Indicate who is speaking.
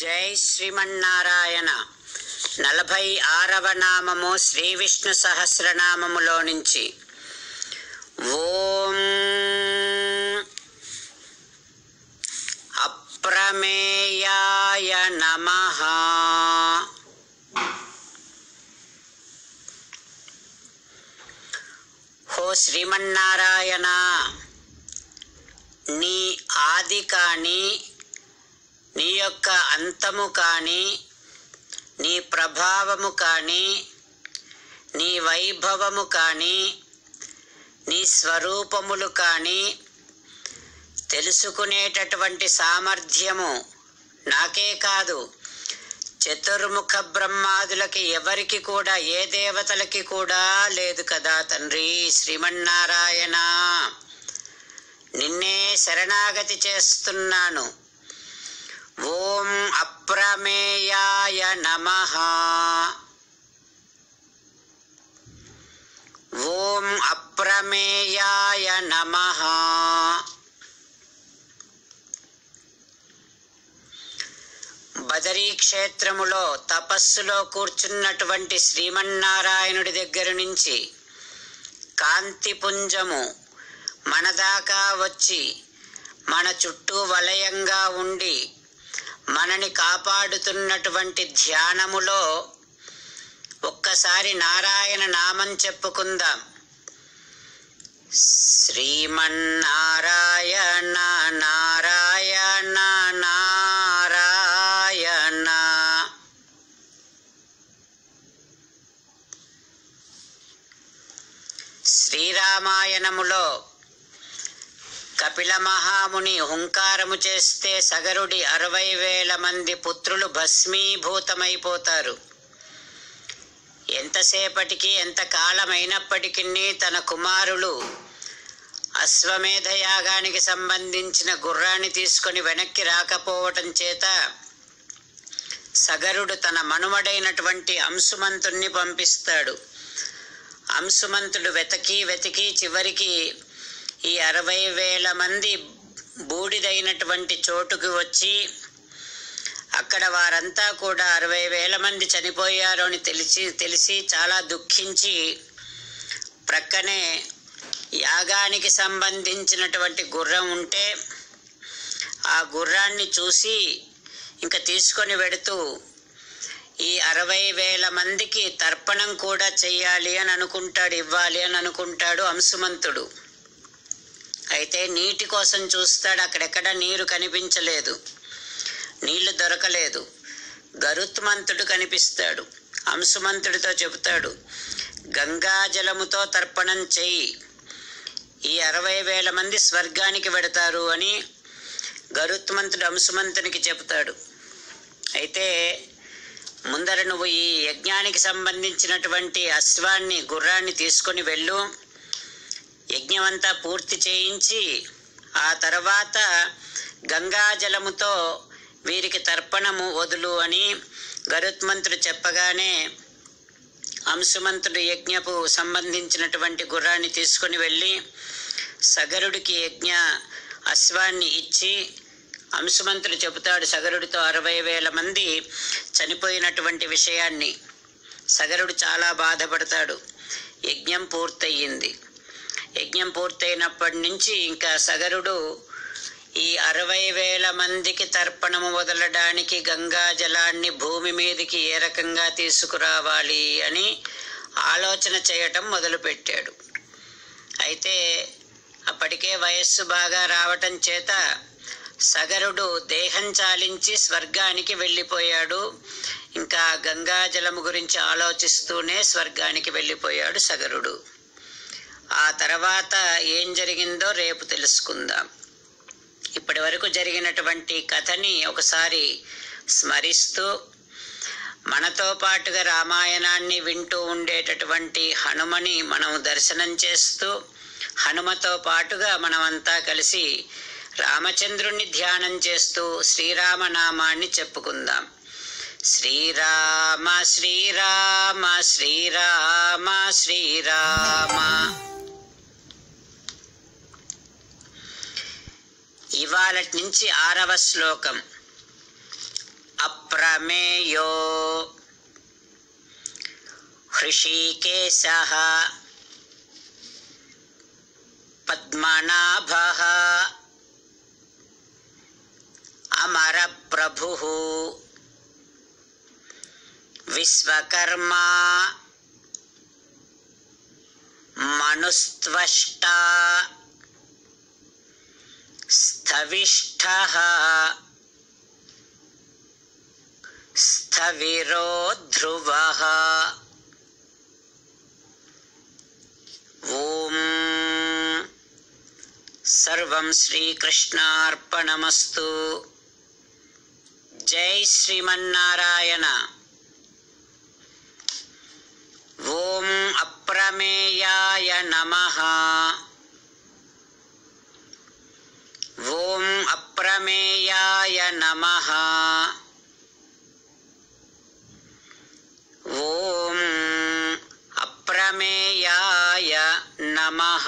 Speaker 1: జై శ్రీమన్నారాయణ. నలభై ఆరవ నామము శ్రీ విష్ణు సహస్రనామములో నుంచి. ఓం అప్రమేయాయ నమః. హో శ్రీమన్నారాయణ నీ ఆది కానీ నీ యొక్క అంతము కానీ నీ ప్రభావము కానీ నీ వైభవము కానీ నీ స్వరూపములు కానీ తెలుసుకునేటటువంటి సామర్థ్యము నాకే కాదు. చతుర్ముఖ బ్రహ్మాదులకి ఎవరికి కూడా ఏ దేవతలకి కూడా లేదు కదా తండ్రి శ్రీమన్నారాయణ. నిన్నే శరణాగతి చేస్తున్నాను. ఓం అప్రమేయాయ నమ. ఓం అప్రమేయాయ నమ. బదరీ క్షేత్రములో తపస్సులో కూర్చున్నటువంటి శ్రీమన్నారాయణుడి దగ్గర నుంచి కాంతిపుంజము మనదాకా వచ్చి మన చుట్టూ వలయంగా ఉండి మనని కాపాడుతున్నటువంటి ధ్యానములో ఒక్కసారి నారాయణ నామం చెప్పుకుందాం. శ్రీమన్నారాయణ నారాయణ నారాయణ. శ్రీరామాయణములో కపిల మహాముని హుంకారము చేస్తే సగరుడి అరవై వేల మంది పుత్రులు భస్మీభూతమైపోతారు. ఎంతసేపటికి ఎంత కాలమైనప్పటికీ తన కుమారులు అశ్వమేధ యాగానికి సంబంధించిన గుర్రాన్ని తీసుకొని వెనక్కి రాకపోవటం చేత సగరుడు తన మనుమడైనటువంటి అంశుమంతుణ్ణి పంపిస్తాడు. అంశుమంతుడు వెతకి వెతికి చివరికి ఈ అరవై వేల మంది బూడిదైనటువంటి చోటుకు వచ్చి అక్కడ వారంతా కూడా అరవై వేల మంది చనిపోయారు అని తెలిసి తెలిసి చాలా దుఃఖించి ప్రక్కనే యాగానికి సంబంధించినటువంటి గుర్రం ఉంటే ఆ గుర్రాన్ని చూసి ఇంకా తీసుకొని వెడుతూ ఈ అరవై వేల మందికి తర్పణం కూడా చెయ్యాలి అని అనుకుంటాడు ఇవ్వాలి అని అనుకుంటాడు అంశుమంతుడు అయితే నీటి కోసం చూస్తాడు. అక్కడెక్కడ నీరు కనిపించలేదు. నీళ్ళు దొరకలేదు. గరుత్మంతుడు కనిపిస్తాడు. అంశుమంతుడితో చెబుతాడు గంగాజలముతో తర్పణం చెయ్యి. ఈ అరవై వేల మంది స్వర్గానికి వెడతారు అని గరుత్మంతుడు అంశుమంతునికి చెబుతాడు. అయితే ముందర నువ్వు ఈ యజ్ఞానికి సంబంధించినటువంటి అశ్వాన్ని గుర్రాన్ని తీసుకొని వెళ్ళు. యజ్ఞమంతా పూర్తి చేయించి ఆ తర్వాత గంగాజలముతో వీరికి తర్పణము వదులు అని గరుత్మంతుడు చెప్పగానే అంశుమంతుడు యజ్ఞపు సంబంధించినటువంటి గుర్రాన్ని తీసుకొని వెళ్ళి సగరుడికి యజ్ఞ అశ్వాన్ని ఇచ్చి అంశుమంతుడు చెబుతాడు సగరుడితో అరవై వేల మంది చనిపోయినటువంటి విషయాన్ని. సగరుడు చాలా బాధపడతాడు. యజ్ఞం పూర్తయింది. యజ్ఞం పూర్తయినప్పటి నుంచి ఇంకా సగరుడు ఈ అరవై వేల మందికి తర్పణము వదలడానికి గంగా జలాన్ని భూమి మీదకి ఏ రకంగా తీసుకురావాలి అని ఆలోచన చేయటం మొదలుపెట్టాడు. అయితే అప్పటికే వయస్సు బాగా రావటం చేత సగరుడు దేహం చాలించి స్వర్గానికి వెళ్ళిపోయాడు. ఇంకా గంగాజలము గురించి ఆలోచిస్తూనే స్వర్గానికి వెళ్ళిపోయాడు సగరుడు. ఆ తర్వాత ఏం జరిగిందో రేపు తెలుసుకుందాం. ఇప్పటి వరకు జరిగినటువంటి కథని ఒకసారి స్మరిస్తూ మనతో పాటుగా రామాయణాన్ని వింటూ ఉండేటటువంటి హనుమని మనం దర్శనం చేస్తూ హనుమతో పాటుగా మనమంతా కలిసి రామచంద్రుణ్ణి ధ్యానం చేస్తూ శ్రీరామనామాన్ని చెప్పుకుందాం. శ్రీరామ శ్రీరామ శ్రీరామ శ్రీరామ. ఇవాళ నుంచి ఆరవ శ్లోకం. అప్రమేయో. హృషికేశ. పద్మనాభ. అమర ప్రభు विश्वकर्मा मनुस्त्वष्टा स्थविष्ठः स्थविरो ध्रुवः। ॐ सर्वं श्रीकृष्णार्पणमस्तु। जय श्रीमन्नारायण। ॐ अप्रमेयाय नमः ॐ अप्रमेयाय नमः ॐ अप्रमेयाय नमः